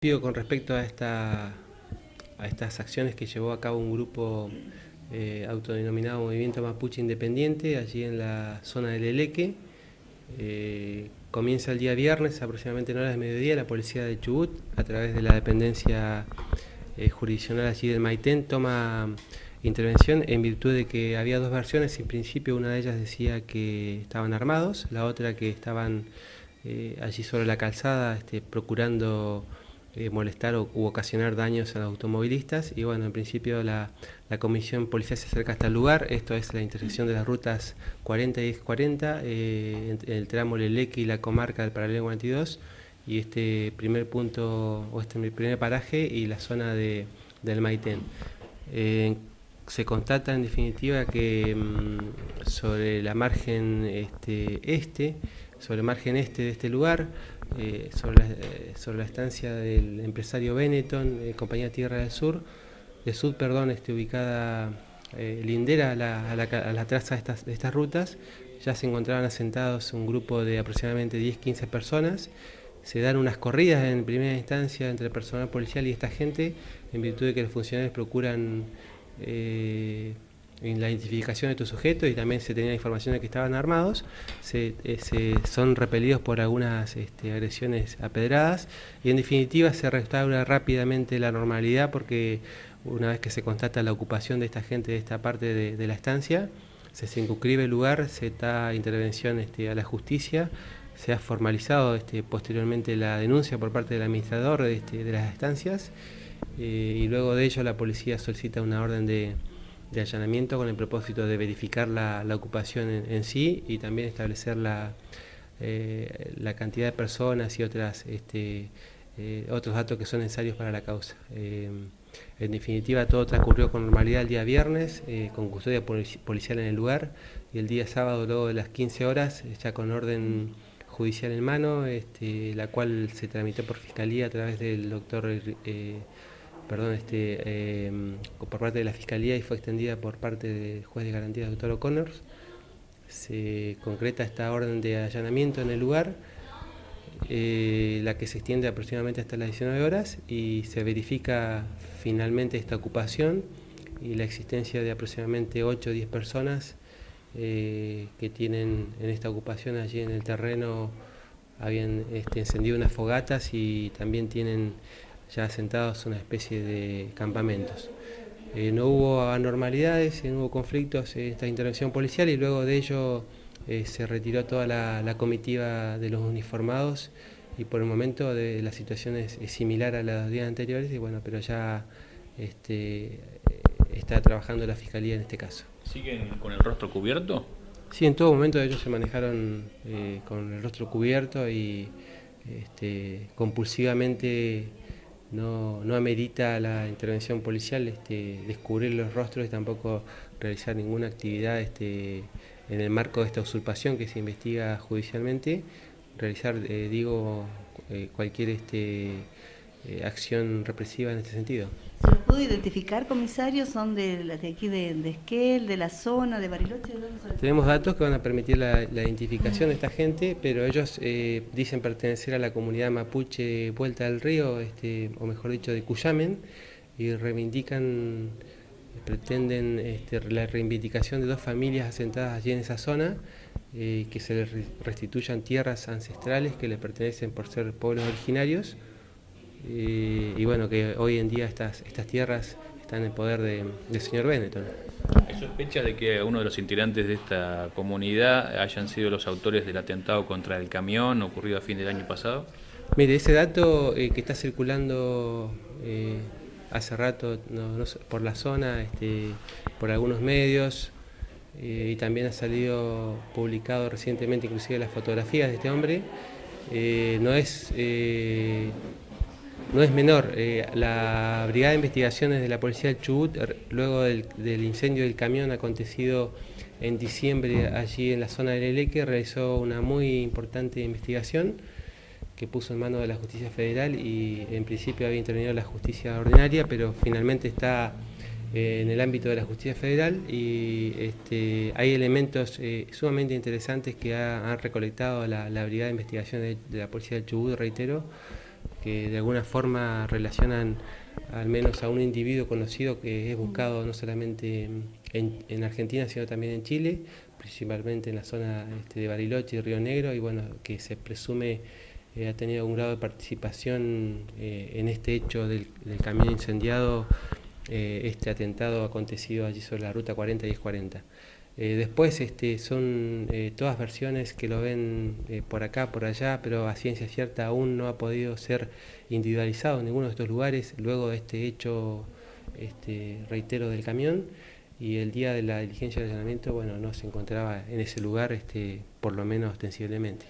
Con respecto a, esta, a estas acciones que llevó a cabo un grupo eh, autodenominado Movimiento Mapuche Independiente, allí en la zona del Eleque, eh, comienza el día viernes, aproximadamente en horas de mediodía, la policía de Chubut, a través de la dependencia eh, jurisdiccional allí del Maitén, toma intervención en virtud de que había dos versiones. En principio, una de ellas decía que estaban armados, la otra que estaban allí sobre la calzada este, procurando eh, molestar o, u ocasionar daños a los automovilistas. Y bueno, en principio la, comisión policial se acerca hasta el lugar, esto es la intersección de las rutas 40 y 1040, eh, en, el tramo Leleque y la comarca del paralelo 42 y este primer punto o este primer paraje y la zona de, del Maitén. Eh, se constata en definitiva que mm, sobre la margen este, este sobre el margen este de este lugar, eh, sobre, la, eh, sobre, la, estancia del empresario Benetton, eh, compañía Tierra del Sur, de Sud, perdón, este, ubicada lindera a la, a la, traza de estas, de estas rutas, ya se encontraban asentados un grupo de aproximadamente 10-15 personas. Se dan unas corridas en primera instancia entre el personal policial y esta gente, en virtud de que los funcionarios procuran en la identificación de estos sujetos y también se tenía información de que estaban armados, se, eh, son repelidos por algunas este, agresiones apedradas y en definitiva se restaura rápidamente la normalidad porque una vez que se constata la ocupación de esta gente de esta parte de, la estancia, se circunscribe el lugar, se da intervención este, a la justicia, se ha formalizado este, posteriormente la denuncia por parte del administrador de, de las estancias eh, y luego de ello la policía solicita una orden de de allanamiento con el propósito de verificar la, ocupación en, sí y también establecer la, eh, la cantidad de personas y otras, este, eh, otros datos que son necesarios para la causa. Eh, en definitiva, todo transcurrió con normalidad el día viernes, con custodia policial en el lugar, y el día sábado, luego de las 15 horas, ya con orden judicial en mano, este, la cual se tramitó por fiscalía a través del doctor perdón, este, eh, por parte de la Fiscalía y fue extendida por parte del juez de garantía, doctor O'Connor. Se concreta esta orden de allanamiento en el lugar, eh, la que se extiende aproximadamente hasta las 19 horas y se verifica finalmente esta ocupación y la existencia de aproximadamente 8 o 10 personas eh, que tienen en esta ocupación allí en el terreno, habían este, encendido unas fogatas y también tienen ya asentados una especie de campamentos. Eh, no hubo anormalidades, no hubo conflictos en esta intervención policial y luego de ello eh, se retiró toda la, comitiva de los uniformados y por el momento de, la situación es, similar a las días anteriores y bueno, pero ya este, está trabajando la fiscalía en este caso. ¿Siguen con el rostro cubierto? Sí, en todo momento ellos se manejaron eh, con el rostro cubierto y este, compulsivamente no, no amerita la intervención policial este, descubrir los rostros y tampoco realizar ninguna actividad este, en el marco de esta usurpación que se investiga judicialmente, realizar, eh, digo, eh, cualquier este, eh, acción represiva en este sentido. ¿Se los pudo identificar, comisario? ¿Son de, aquí de, de, Esquel, de la zona, de Bariloche? Tenemos datos que van a permitir la, identificación de esta gente, pero ellos eh, dicen pertenecer a la comunidad mapuche Vuelta del Río, este, o mejor dicho, de Cuyamen, y reivindican, pretenden este, la reivindicación de dos familias asentadas allí en esa zona, eh, que se les restituyan tierras ancestrales que les pertenecen por ser pueblos originarios y, bueno, que hoy en día estas, estas tierras están en poder del señor Benetton. ¿Hay sospecha de que uno de los integrantes de esta comunidad hayan sido los autores del atentado contra el camión ocurrido a fin del año pasado? Mire, ese dato eh, que está circulando eh, hace rato por la zona, este, por algunos medios, eh, y también ha salido publicado recientemente inclusive las fotografías de este hombre, no es no es menor. Eh, la Brigada de Investigaciones de la Policía del Chubut, er, luego del, incendio del camión acontecido en diciembre allí en la zona del Eleque, realizó una muy importante investigación que puso en manos de la justicia federal y en principio había intervenido la justicia ordinaria, pero finalmente está eh, en el ámbito de la justicia federal y este, hay elementos eh, sumamente interesantes que ha, han recolectado la, Brigada de Investigación de, de la Policía del Chubut, reitero, que de alguna forma relacionan al menos a un individuo conocido que es buscado no solamente en, Argentina, sino también en Chile, principalmente en la zona este, de Bariloche y Río Negro, y bueno, que se presume eh, ha tenido un grado de participación eh, en este hecho del, camión incendiado, eh, este atentado acontecido allí sobre la ruta 40 y 40. Eh, después este, son eh, todas versiones que lo ven eh, por acá, por allá, pero a ciencia cierta aún no ha podido ser individualizado en ninguno de estos lugares luego de este hecho, este, reitero, del camión. Y el día de la diligencia de allanamiento, bueno, no se encontraba en ese lugar, este, por lo menos ostensiblemente.